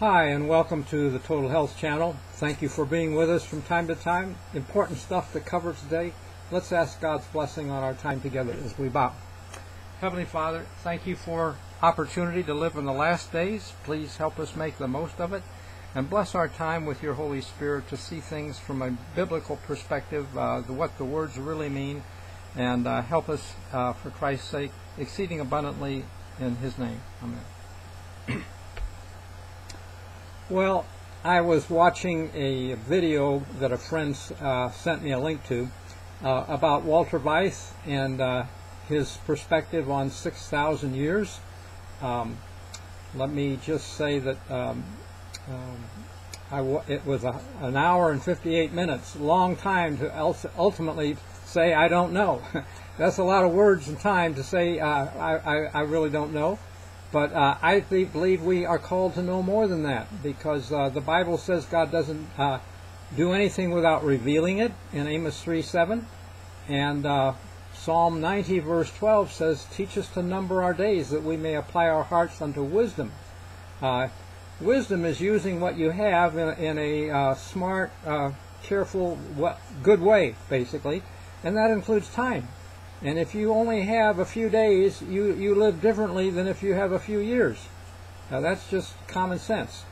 Hi, and welcome to the Total Health Channel. Thank you for being with us from time to time. Important stuff to cover today. Let's ask God's blessing on our time together as we bow. Heavenly Father, thank you for opportunity to live in the last days. Please help us make the most of it and bless our time with your Holy Spirit to see things from a biblical perspective, uh, what the words really mean, and uh, help us, uh, for Christ's sake, exceeding abundantly in His name. Amen. well, I was watching a video that a friend uh, sent me a link to uh, about Walter Veith and uh, his perspective on 6,000 years. Um, let me just say that um, um, it was a, an hour and 58 minutes, long time to ultimately say I don't know. That's a lot of words and time to say uh, I, I, I, really don't know. But uh, I believe we are called to know more than that because uh, the Bible says God doesn't uh, do anything without revealing it in Amos 3 7. And uh, Psalm 90, verse 12 says, Teach us to number our days that we may apply our hearts unto wisdom. Uh, wisdom is using what you have in, in a uh, smart, careful, good way, basically, and that includes time. And if you only have a few days, you, you live differently than if you have a few years. Now, that's just common sense.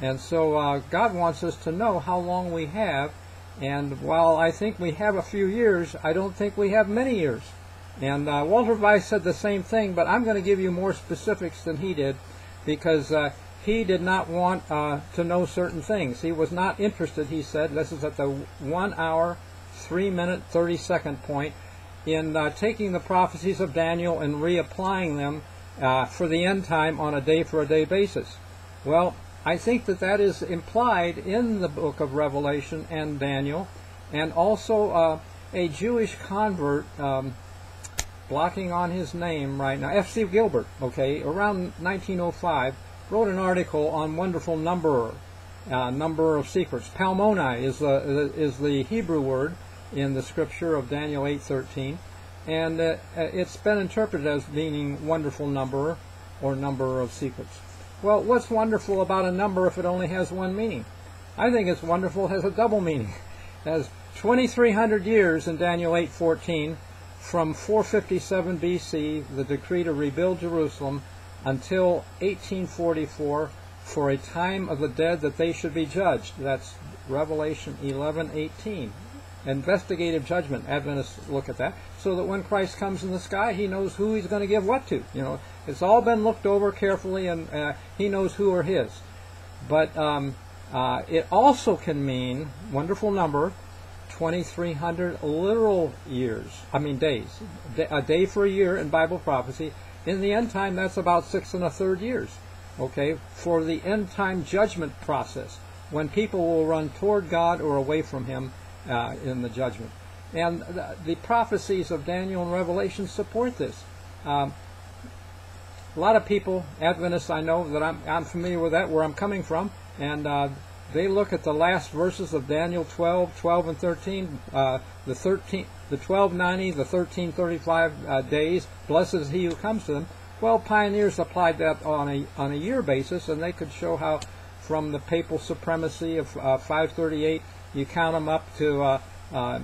And so uh, God wants us to know how long we have and while I think we have a few years, I don't think we have many years. And uh, Walter Veith said the same thing, but I'm going to give you more specifics than he did because uh, he did not want uh, to know certain things. He was not interested, he said, this is at the one hour, three minute, 30 second point, in uh, taking the prophecies of Daniel and reapplying them uh, for the end time on a day for a day basis. Well, I think that that is implied in the book of Revelation and Daniel, and also uh, a Jewish convert um, blocking on his name right now, F.C. Gilbert, okay, around 1905, wrote an article on wonderful numberer, uh, number of secrets. Palmoni is the is the Hebrew word in the scripture of Daniel 8:13, and uh, it's been interpreted as meaning wonderful number or number of secrets. Well, what's wonderful about a number if it only has one meaning? I think it's wonderful it has a double meaning. It has 2300 years in Daniel 8:14 from 457 BC, the decree to rebuild Jerusalem until 1844 for a time of the dead that they should be judged. That's Revelation 11:18 investigative judgment. Adventists look at that so that when Christ comes in the sky, he knows who he's going to give what to. You know, it's all been looked over carefully, and uh, he knows who are his. But um, uh, it also can mean wonderful number. 2300 literal years, I mean days, a day for a year in Bible prophecy. In the end time, that's about six and a third years, okay, for the end time judgment process, when people will run toward God or away from Him uh, in the judgment. And the, the, prophecies of Daniel and Revelation support this. Um, a lot of people, Adventists, I know that I'm, I'm familiar with that, where I'm coming from, and uh, they look at the last verses of Daniel 12, 12 and 13, uh, the 13, the 1290, the 1335 uh, days. Blessed is he who comes to them. Well, pioneers applied that on a on a year basis, and they could show how, from the papal supremacy of uh, 538 you count them up to uh, uh,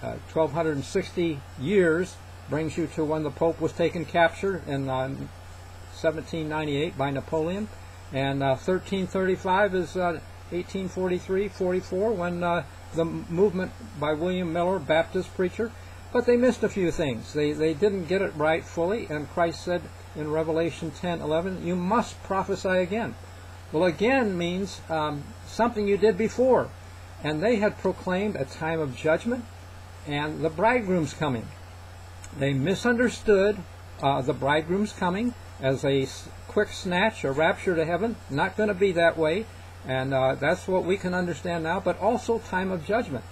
1260 uh, years, brings you to when the Pope was taken capture in 1798 uh, by Napoleon, and 1335 uh, is 1843, 44 when the movement by William Miller, Baptist preacher. But they missed a few things. They, they didn't get it right fully, and Christ said in Revelation 10 11, You must prophesy again. Well, again means um, something you did before and they had proclaimed a time of judgment and the bridegroom's coming. They misunderstood uh, the bridegroom's coming as a quick snatch, a rapture to heaven. Not going to be that way, and uh, that's what we can understand now, but also time of judgment.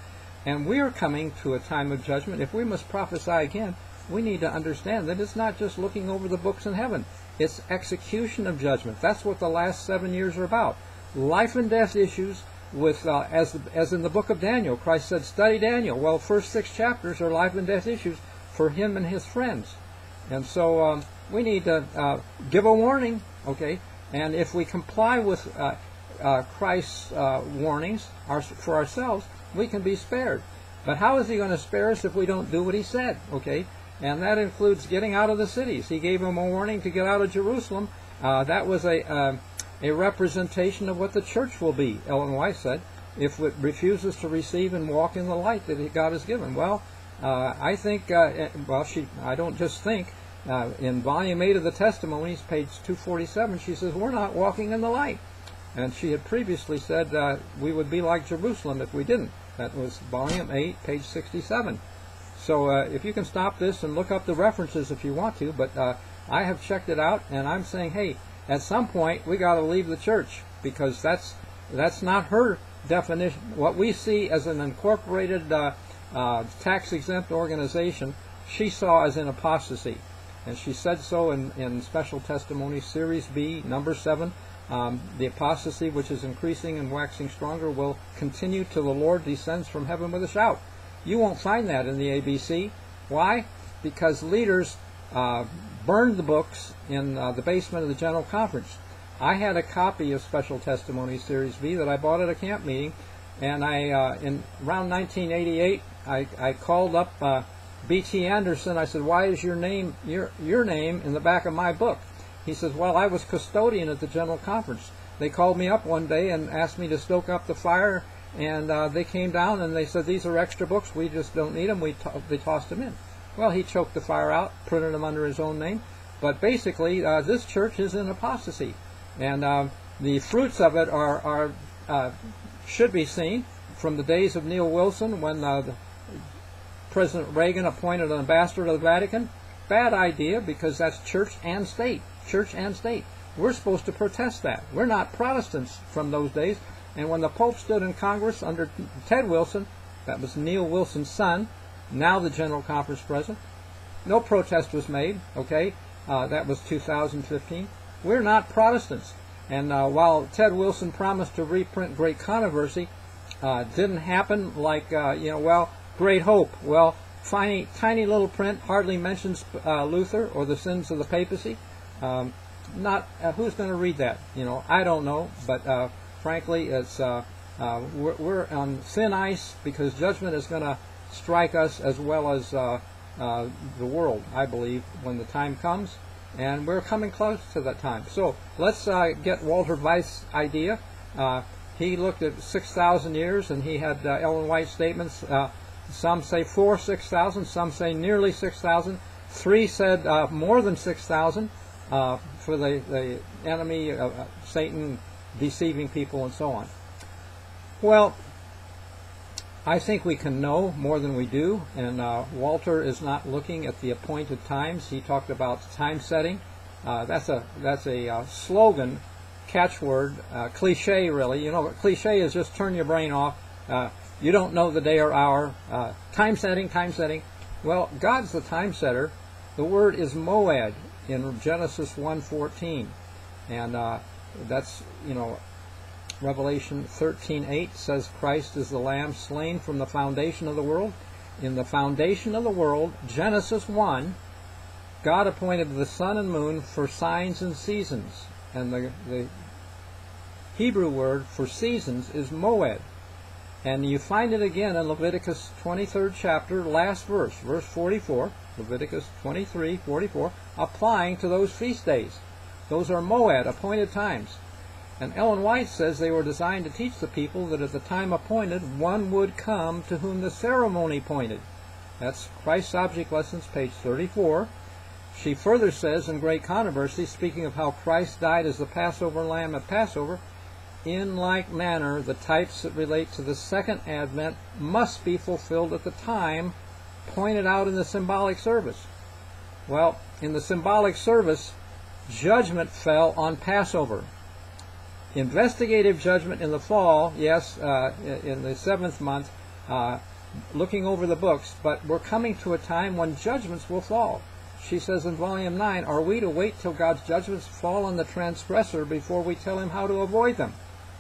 And we are coming to a time of judgment. If we must prophesy again, we need to understand that it's not just looking over the books in heaven, it's execution of judgment. That's what the last seven years are about. Life and death issues with uh, as as in the book of Daniel, Christ said, "Study Daniel." Well, first six chapters are life and death issues for him and his friends, and so um, we need to uh, give a warning, okay? And if we comply with uh, uh, Christ's uh, warnings our, for ourselves, we can be spared. But how is he going to spare us if we don't do what he said? Okay, and that includes getting out of the cities. He gave them a warning to get out of Jerusalem. Uh, that was a uh, a representation of what the church will be. Ellen White said, if it refuses to receive and walk in the light that God has given. Well, uh, I think. Uh, eh, well, she. I don't just think. Uh, in volume 8 of the testimonies, page 247, she says, We're not walking in the light. And she had previously said uh, we would be like Jerusalem if we didn't. That was volume 8, page 67. So uh, if you can stop this and look up the references if you want to, but uh, I have checked it out and I'm saying, hey, at some point we got to leave the church because that's that's not her definition. What we see as an incorporated uh, uh, tax exempt organization, she saw as an apostasy. And she said so in, in Special Testimony Series B, number 7. Um, the apostasy, which is increasing and waxing stronger, will continue till the Lord descends from heaven with a shout. You won't find that in the ABC. Why? Because leaders uh, burned the books in uh, the basement of the General Conference. I had a copy of Special Testimony Series B that I bought at a camp meeting, and I, uh, in around 1988, I, I called up uh, B.T. Anderson. I said, "Why is your name your your name in the back of my book?" He says, "Well, I was custodian at the General Conference. They called me up one day and asked me to stoke up the fire, and uh, they came down and they said these are extra books. We just don't need them. We they tossed them in. Well, he choked the fire out, printed them under his own name. But basically, uh, this church is in apostasy, and um, the fruits of it are are uh, should be seen from the days of Neal Wilson when uh, President Reagan appointed an ambassador to the Vatican. Bad idea because that's church and state. Church and state. We're supposed to protest that. We're not Protestants from those days. And when the Pope stood in Congress under Ted Wilson, that was Neal Wilson's son, now the General Conference president, no protest was made, okay? Uh, that was 2015. We're not Protestants. And uh, while Ted Wilson promised to reprint Great Controversy, uh, didn't happen like, uh, you know, well, Great Hope. Well, tiny, tiny little print hardly mentions uh, Luther or the sins of the papacy. Um, not uh, who's going to read that? You know, I don't know, but uh, frankly, it's we're, we're, on thin ice because judgment is going to strike us as well as uh, the world. I believe when the time comes, and we're coming close to that time. So let's get Walter Veith' idea. he looked at 6,000 years, and he had Ellen White statements some say four, 6,000. Some say nearly 6,000. Three said uh, more than 6,000 uh, for the, the enemy, uh, uh, Satan deceiving people and so on. Well, I think we can know more than we do, and uh, Walter is not looking at the appointed times. He talked about time setting. Uh, that's a that's a slogan, catchword, cliche really. You know, cliche is just turn your brain off. You don't know the day or hour. Uh, time setting, time setting. Well, God's the time setter. The word is moed in Genesis 1.14. And uh, that's, you know, Revelation 13.8 says Christ is the Lamb slain from the foundation of the world. In the foundation of the world, Genesis 1, God appointed the sun and moon for signs and seasons. And the, the Hebrew word for seasons is moed. And you find it again in Leviticus 23rd chapter, last verse, verse 44, Leviticus 23, 44, applying to those feast days. Those are moed, appointed times. And Ellen White says they were designed to teach the people that at the time appointed, one would come to whom the ceremony pointed. That's Christ's Object Lessons, page 34. She further says in Great Controversy, speaking of how Christ died as the Passover lamb at Passover, in like manner, the types that relate to the second advent must be fulfilled at the time pointed out in the symbolic service. Well, in the symbolic service, judgment fell on Passover. Investigative judgment in the fall, yes, uh, in the seventh month, uh, looking over the books, but we're coming to a time when judgments will fall. She says in volume 9, Are we to wait till God's judgments fall on the transgressor before we tell him how to avoid them?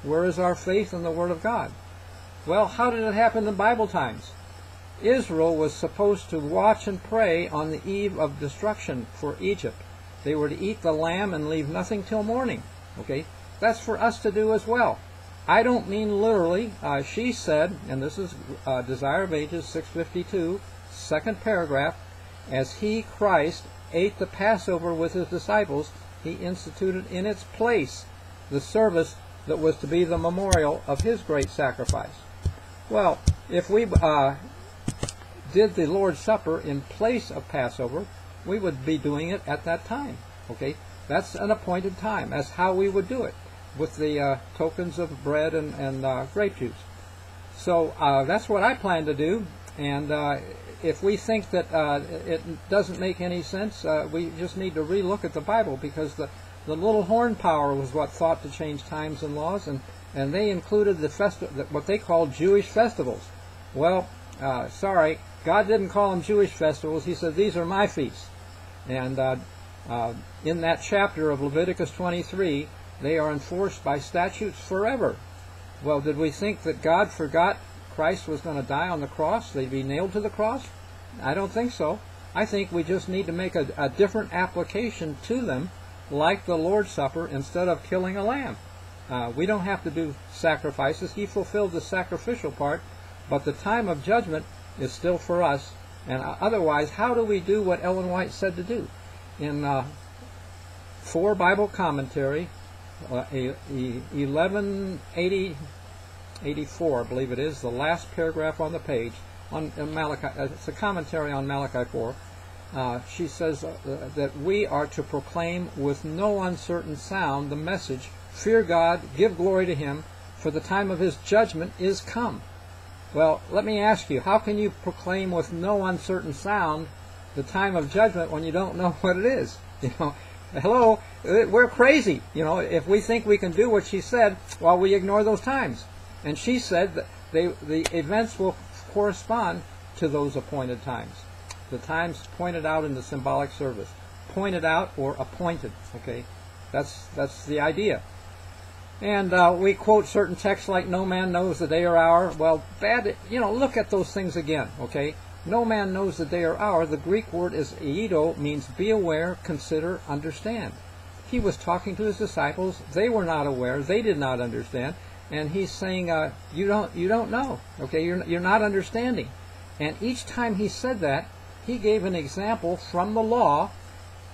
Where is our faith in the Word of God? Well, how did it happen in Bible times? Israel was supposed to watch and pray on the eve of destruction for Egypt. They were to eat the lamb and leave nothing till morning. Okay? That's for us to do as well. I don't mean literally. Uh, she said, and this is uh, Desire of Ages 652, second paragraph, as he, Christ, ate the Passover with his disciples, he instituted in its place the service that was to be the memorial of his great sacrifice. Well, if we uh, did the Lord's Supper in place of Passover, we would be doing it at that time. Okay, that's an appointed time. That's how we would do it with the uh, tokens of bread and, and uh, grape juice. So uh, that's what I plan to do. And uh, if we think that uh, it doesn't make any sense, uh, we just need to relook at the Bible because the, the little horn power was what thought to change times and laws, and, and they included the festi- what they called Jewish festivals. Well, sorry, God didn't call them Jewish festivals. He said, These are my feasts. And in that chapter of Leviticus 23, they are enforced by statutes forever. Well, did we think that God forgot Christ was going to die on the cross? They'd be nailed to the cross? I don't think so. I think we just need to make a, a different application to them, like the Lord's Supper, instead of killing a lamb. Uh, we don't have to do sacrifices. He fulfilled the sacrificial part, but the time of judgment is still for us. And uh, otherwise, how do we do what Ellen White said to do? In uh, four Bible commentary, 1180, 84, I believe it is, the last paragraph on the page, on Malachi, uh, it's a commentary on Malachi 4. Uh, she says uh, that we are to proclaim with no uncertain sound the message, fear God, give glory to Him, for the time of His judgment is come. Well, let me ask you, how can you proclaim with no uncertain sound the time of judgment when you don't know what it is? You know, hello, uh, we're crazy. You know, if we think we can do what she said, well, we ignore those times. And she said that they, the events will correspond to those appointed times. The times pointed out in the symbolic service. Pointed out or appointed. Okay, that's that's the idea. And uh, we quote certain texts like "No man knows the day or hour." Well, bad. You know, look at those things again. Okay, no man knows the day or hour. The Greek word is eido, means be aware, consider, understand. He was talking to his disciples. They were not aware. They did not understand. And he's saying, uh, you don't, you don't know. Okay, you're, you're not understanding. And each time he said that, he gave an example from the law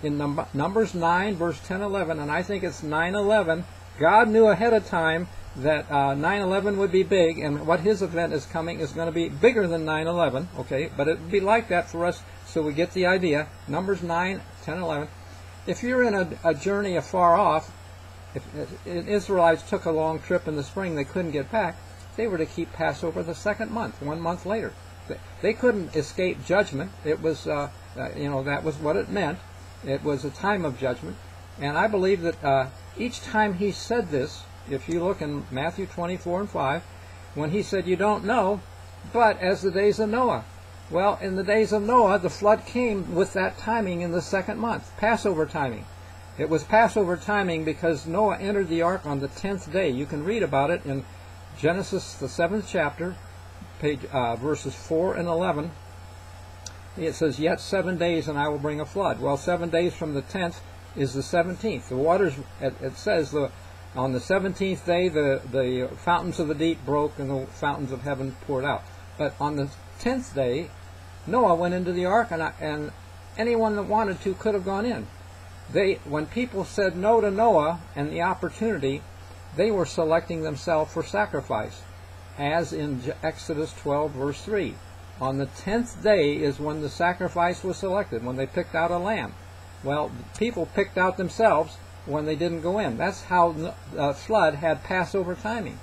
in Numbers 9, verse 10, 11, and I think it's 9, 11. God knew ahead of time that uh, 9/11 would be big, and what his event is coming is going to be bigger than 9/11. Okay, but it would be like that for us, so we get the idea. Numbers 9, 10, 11. If you're in a, a journey afar off, if, if Israelites took a long trip in the spring, they couldn't get back. They were to keep Passover the second month, one month later. They, they couldn't escape judgment. It was, uh, uh, you know, that was what it meant. It was a time of judgment, and I believe that uh, each time he said this, if you look in Matthew 24 and 5, when he said, You don't know, but as the days of Noah. Well, in the days of Noah, the flood came with that timing in the second month, Passover timing. It was Passover timing because Noah entered the ark on the tenth day. You can read about it in Genesis, the seventh chapter, page uh, verses 4 and 11. It says, Yet seven days and I will bring a flood. Well, seven days from the tenth is the seventeenth. The waters, it says, the on the 17th day, the, the fountains of the deep broke and the fountains of heaven poured out. But on the 10th day, Noah went into the ark, and, and anyone that wanted to could have gone in. They, when people said no to Noah and the opportunity, they were selecting themselves for sacrifice, as in Exodus 12, verse 3. On the tenth day is when the sacrifice was selected, when they picked out a lamb. Well, people picked out themselves, when they didn't go in. That's how the uh, flood had Passover timing.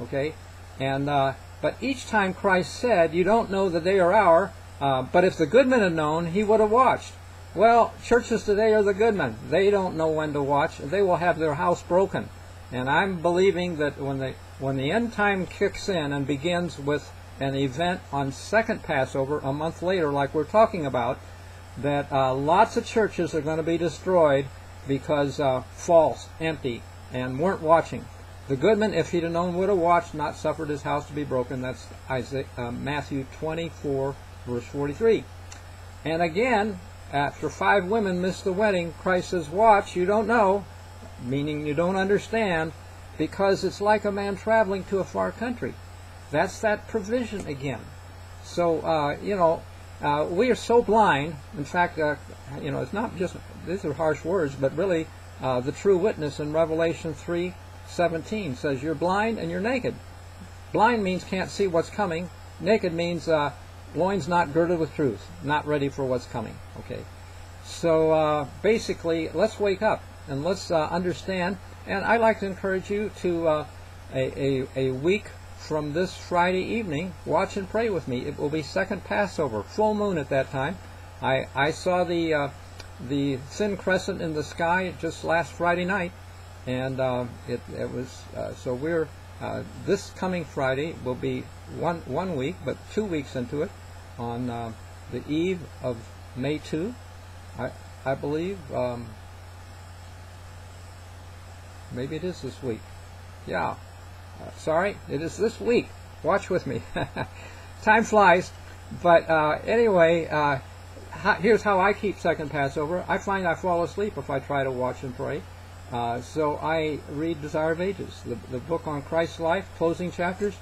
Okay, and uh, but each time Christ said, "You don't know the day or hour," uh, but if the good men had known, he would have watched. Well, churches today are the good men. They don't know when to watch. And they will have their house broken. And I'm believing that when the when the end time kicks in and begins with an event on second Passover a month later, like we're talking about, that uh, lots of churches are going to be destroyed because uh, false, empty, and weren't watching. The goodman, if he'd have known, would have watched, not suffered his house to be broken. That's Isaiah, uh, Matthew 24, verse 43. And again, after five women missed the wedding, Christ says, Watch, you don't know, meaning you don't understand. because it's like a man traveling to a far country. That's that provision again. So, uh, you know, uh, we are so blind. In fact, uh, you know, it's not just, these are harsh words, but really uh, the true witness in Revelation 3:17 says, You're blind and you're naked. Blind means can't see what's coming. Naked means uh, loins not girded with truth, not ready for what's coming. Okay. So uh, basically, let's wake up and let's uh, understand. And I'd like to encourage you to a, a, a week from this Friday evening, watch and pray with me. It will be second Passover, full moon at that time. I, I saw the uh, the thin crescent in the sky just last Friday night, and uh, it, it was uh, so we're uh, this coming Friday will be one one week, but two weeks into it, on uh, the eve of May two, I I believe. Um, maybe it is this week. Yeah, uh, sorry, it is this week. Watch with me. Time flies, but uh, anyway. How, here's how I keep second Passover. I find I fall asleep if I try to watch and pray. Uh, so I read Desire of Ages, the, the book on Christ's life, closing chapters,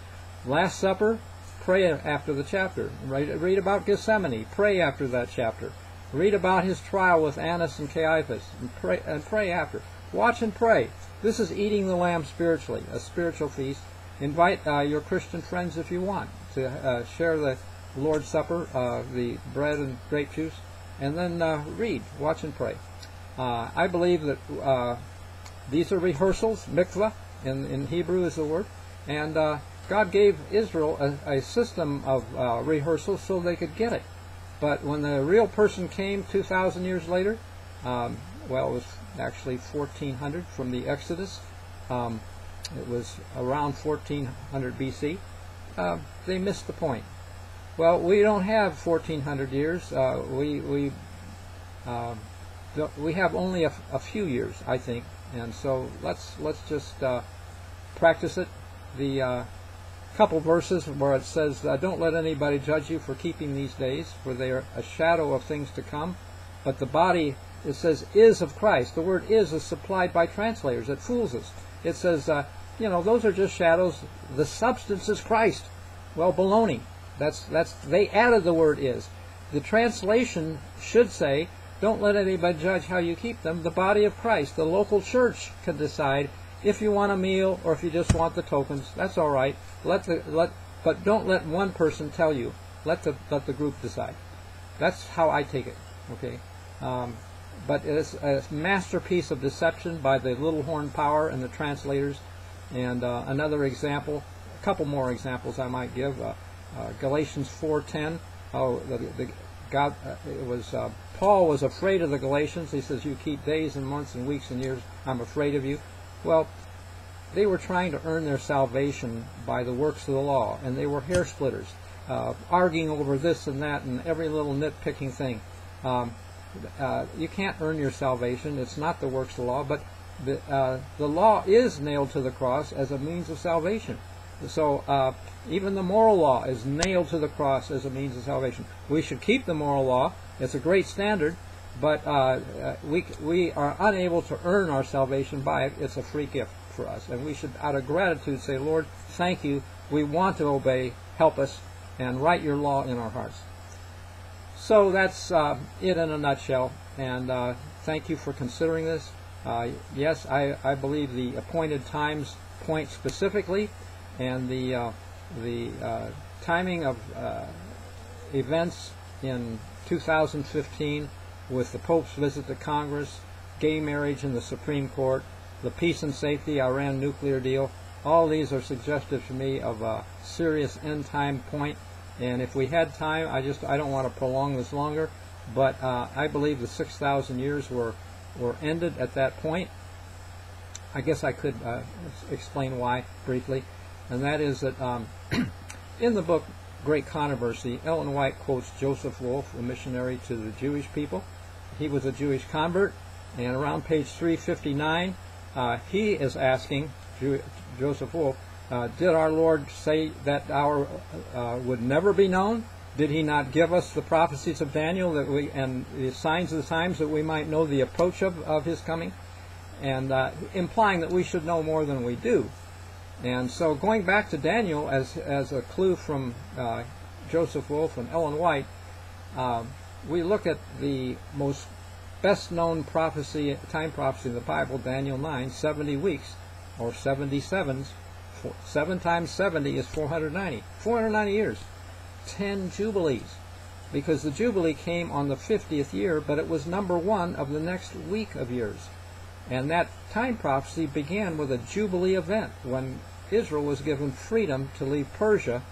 Last Supper, pray after the chapter. Read, read about Gethsemane, pray after that chapter. Read about his trial with Annas and Caiaphas, and pray, and pray after. Watch and pray. This is eating the lamb spiritually, a spiritual feast. Invite uh, your Christian friends if you want to uh, share the Lord's Supper, uh, the bread and grape juice, and then uh, read, watch and pray. Uh, I believe that these are rehearsals, mikvah, in, in Hebrew is the word. And uh, God gave Israel a, a system of uh, rehearsals so they could get it. But when the real person came 2,000 years later, um, well, it was actually 1400 from the Exodus. Um, it was around 1400 BC. Uh, they missed the point. Well, we don't have 1400 years. Uh, we we uh, we have only a, a few years, I think, and so let's let's just uh, practice it. The uh, couple verses where it says, uh, "Don't let anybody judge you for keeping these days, for they are a shadow of things to come." But the body, it says, is of Christ. The word "is" is supplied by translators. It fools us. It says, uh, you know, those are just shadows. The substance is Christ. Well, baloney. That's that's they added the word "is." The translation should say don't let anybody judge how you keep them. The body of Christ, the local church, can decide if you want a meal or if you just want the tokens. That's all right. Let the let, but don't let one person tell you. Let the let the group decide. That's how I take it. Okay. Um, but it's a masterpiece of deception by the little horn power and the translators. And uh, another example, a couple more examples I might give. Uh, uh, Galatians 4:10. Oh, the, the God, uh, it was uh, Paul was afraid of the Galatians. He says, "You keep days and months and weeks and years. I'm afraid of you." Well, they were trying to earn their salvation by the works of the law, and they were hair splitters, uh, arguing over this and that and every little nitpicking thing. Um, uh, you can't earn your salvation. It's not the works of the law, but the, uh, the law is nailed to the cross as a means of salvation. So uh, even the moral law is nailed to the cross as a means of salvation. We should keep the moral law. It's a great standard, but uh, uh, we, we are unable to earn our salvation by it. It's a free gift for us. And we should, out of gratitude, say, Lord, thank you. We want to obey. Help us and write your law in our hearts. So that's uh, it in a nutshell. And uh, thank you for considering this. Uh, yes, I, I believe the appointed times point specifically and the uh, the uh, timing of uh, events in 2015 with the Pope's visit to Congress, gay marriage in the Supreme Court, the peace and safety Iran nuclear deal, all these are suggestive to me of a serious end time point. And if we had time, I just I don't want to prolong this longer, but uh, I believe the 6,000 years were were ended at that point. I guess I could uh, explain why briefly and that is that um, in the book Great Controversy, Ellen White quotes Joseph Wolf, a missionary to the Jewish people. He was a Jewish convert, and around page 359, uh, he is asking Jew- Joseph Wolf, uh, did our Lord say that hour uh, would never be known? Did he not give us the prophecies of Daniel that we and the signs of the times that we might know the approach of, of his coming? and uh, implying that we should know more than we do. And so, going back to Daniel as as a clue from uh, Joseph Wolf and Ellen White, uh, we look at the most best known prophecy, time prophecy in the Bible, Daniel 9, 70 weeks, or 77s. Four, 7 times 70 is 490. 490 years. 10 Jubilees. Because the Jubilee came on the 50th year, but it was number one of the next week of years. And that time prophecy began with a Jubilee event when Israel was given freedom to leave Persia,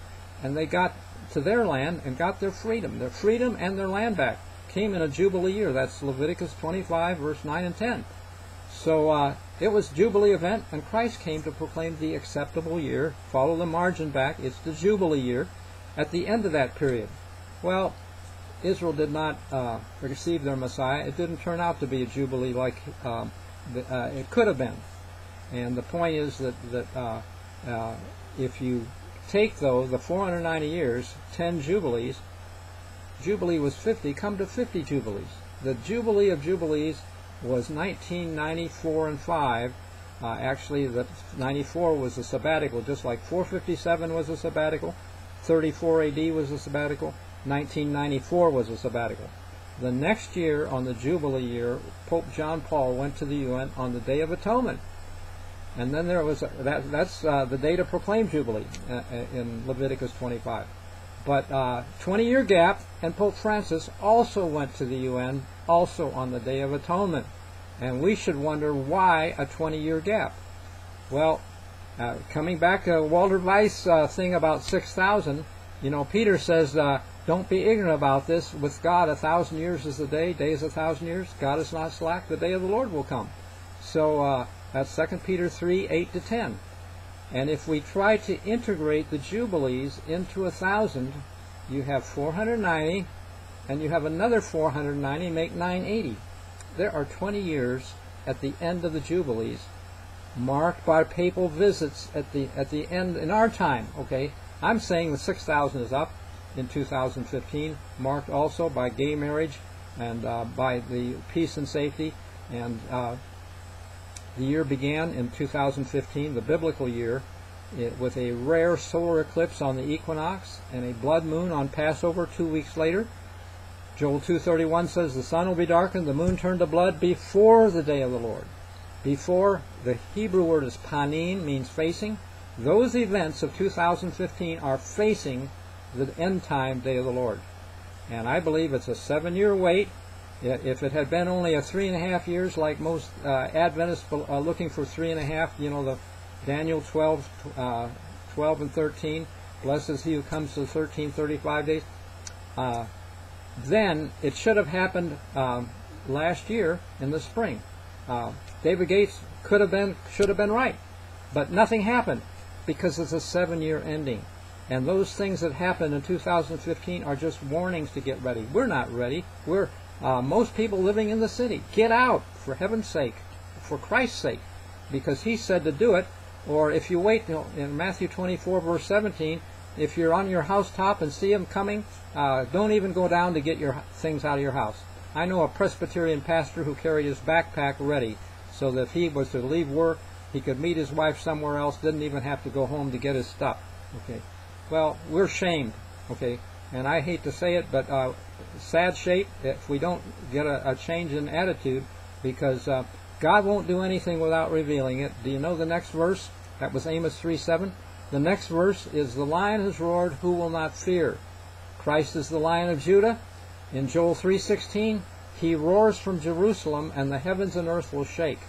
and they got to their land and got their freedom. Their freedom and their land back came in a Jubilee year. That's Leviticus 25, verse 9 and 10. So uh, it was Jubilee event, and Christ came to proclaim the acceptable year. Follow the margin back. It's the Jubilee year at the end of that period. Well, Israel did not uh, receive their Messiah. It didn't turn out to be a Jubilee like um, uh, it could have been. And the point is that, that uh, uh, if you take, though, the 490 years, 10 Jubilees, Jubilee was 50, come to 50 Jubilees. The Jubilee of Jubilees was 1994 and 5. Uh, actually, the 94 was a sabbatical, just like 457 was a sabbatical, 34 AD was a sabbatical, 1994 was a sabbatical. The next year, on the Jubilee year, Pope John Paul went to the UN on the Day of Atonement. And then there was, a, that, that's uh, the day to proclaim Jubilee uh, uh in Leviticus 25. But uh, 20 year gap, and Pope Francis also went to the UN, also on the Day of Atonement. And we should wonder why a 20 year gap. Well, uh, coming back to Walter Veith uh, thing about 6,000, you know, Peter says, uh, don't be ignorant about this. With God, a thousand years is a day, day is a thousand years. God is not slack. The day of the Lord will come. So uh, that's 2 Peter 3, 8 to 10. And if we try to integrate the Jubilees into a thousand, you have 490, and you have another 490, make 980. There are 20 years at the end of the Jubilees, marked by papal visits at the at the end in our time. Okay, I'm saying the 6,000 is up in 2015, marked also by gay marriage and uh, by the peace and safety and uh, the year began in 2015, the biblical year, it, with a rare solar eclipse on the equinox and a blood moon on Passover two weeks later. Joel 2.31 says, The sun will be darkened, the moon turned to blood before the day of the Lord. Before, the Hebrew word is panin, means facing. Those events of 2015 are facing the end time day of the Lord. And I believe it's a seven year wait if it had been only a three and a half years, like most uh, Adventists uh, looking for three and a half, you know, the Daniel 12, uh, 12 and 13, blessed is he who comes to the 13, 35 days, uh, then it should have happened um, last year in the spring. Uh, David Gates could have been, should have been right, but nothing happened because it's a seven-year ending. And those things that happened in 2015 are just warnings to get ready. We're not ready. We're uh, most people living in the city, get out for heaven's sake, for Christ's sake, because He said to do it. Or if you wait you know, in Matthew 24 verse 17, if you're on your housetop and see Him coming, uh, don't even go down to get your things out of your house. I know a Presbyterian pastor who carried his backpack ready, so that if he was to leave work, he could meet his wife somewhere else, didn't even have to go home to get his stuff. Okay. Well, we're shamed. Okay and I hate to say it, but uh, sad shape if we don't get a, a change in attitude because uh, God won't do anything without revealing it. Do you know the next verse? That was Amos 3 7. The next verse is The lion has roared, who will not fear? Christ is the lion of Judah. In Joel 3:16, he roars from Jerusalem and the heavens and earth will shake.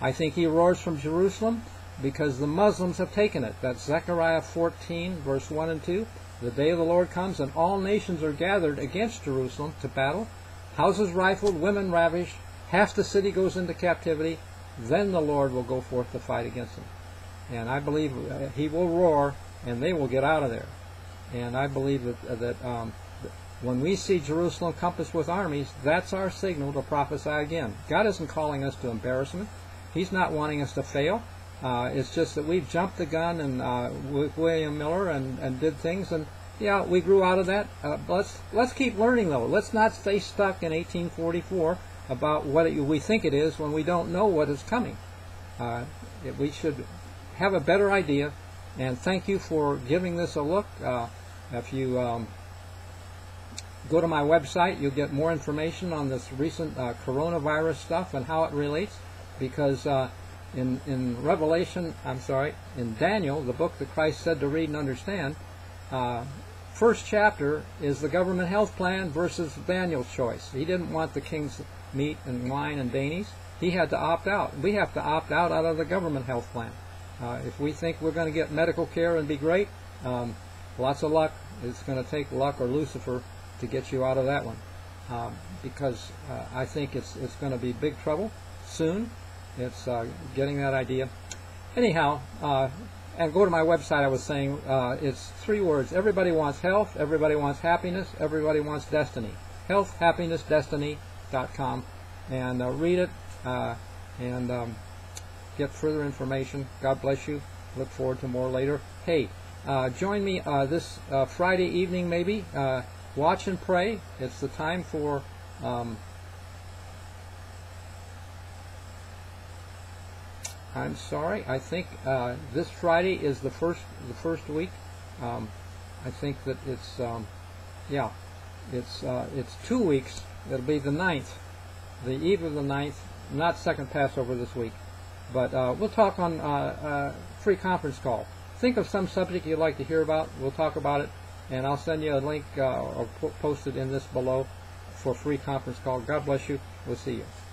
I think he roars from Jerusalem because the Muslims have taken it. That's Zechariah 14 verse 1 and 2. The day of the Lord comes, and all nations are gathered against Jerusalem to battle. Houses rifled, women ravished, half the city goes into captivity. Then the Lord will go forth to fight against them. And I believe uh, he will roar, and they will get out of there. And I believe that, uh, that um, when we see Jerusalem compassed with armies, that's our signal to prophesy again. God isn't calling us to embarrassment. He's not wanting us to fail. Uh, it's just that we've jumped the gun and uh, with William Miller and, and did things, and yeah, we grew out of that. Uh, let's let's keep learning though. Let's not stay stuck in 1844 about what it, we think it is when we don't know what is coming. Uh, it- we should have a better idea. And thank you for giving this a look. Uh, if you um, go to my website, you'll get more information on this recent uh, coronavirus stuff and how it relates. Because uh, in in Revelation, I'm sorry, in Daniel, the book that Christ said to read and understand, uh, first chapter is the government health plan versus Daniel's choice. He didn't want the king's meat and wine and dainties. He had to opt out. We have to opt out out of the government health plan. Uh, if we think we're going to get medical care and be great, um, lots of luck. It's going to take luck or Lucifer to get you out of that one, um, because uh, I think it's it's going to be big trouble soon. It's uh, getting that idea. Anyhow, uh, and go to my website. I was saying uh, it's three words. Everybody wants health. Everybody wants happiness. Everybody wants destiny. Health, happiness, destiny.com, and uh, read it and um, get further information. God bless you. Look forward to more later. Hey, uh, join me uh, this uh, Friday evening, maybe. Uh, watch and pray. It's the time for. Um, I'm sorry. I think uh, this Friday is the first the first week. Um, I think that it's um, yeah, it's uh, it's two weeks. It'll be the ninth, the eve of the ninth. Not second Passover this week, but uh, we'll talk on uh, uh, free conference call. Think of some subject you'd like to hear about. We'll talk about it, and I'll send you a link uh, or po- post it in this below for free conference call. God bless you. We'll see you.